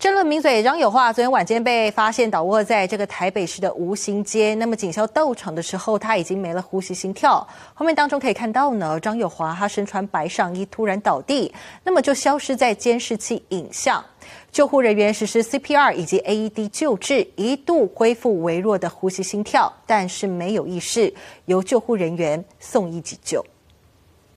争论名嘴张友华昨天晚间被发现倒卧在这个台北市的吴形街。那么警校到场的时候，他已经没了呼吸、心跳。画面当中可以看到呢，张友华他身穿白上衣突然倒地，那么就消失在监视器影像。救护人员实施 CPR 以及 AED 救治，一度恢复微弱的呼吸、心跳，但是没有意识，由救护人员送医急救。